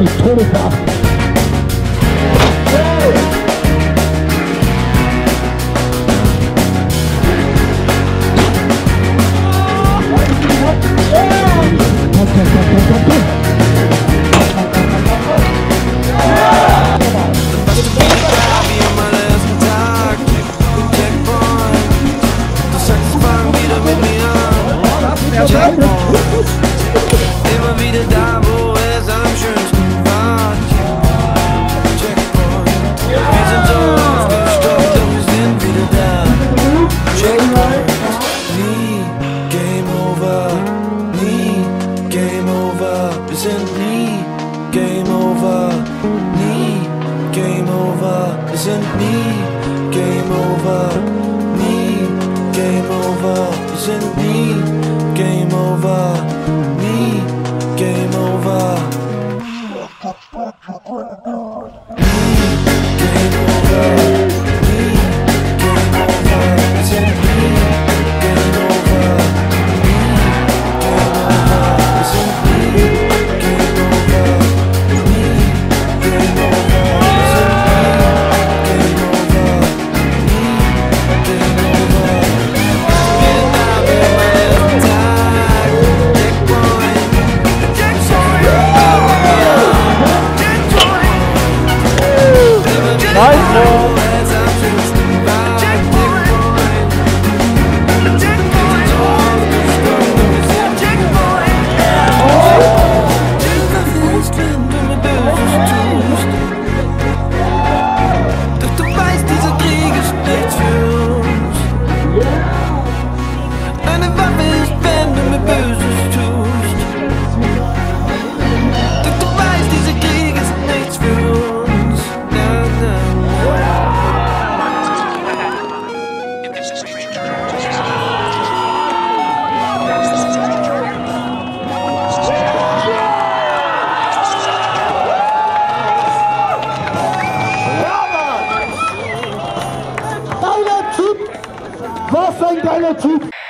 你拖累他。knee, game over, knee, game over, isn't knee, game over, knee, game over, isn't knee, game over, knee, game over, isn't knee, game over, knee, game over. deiner Zukunft.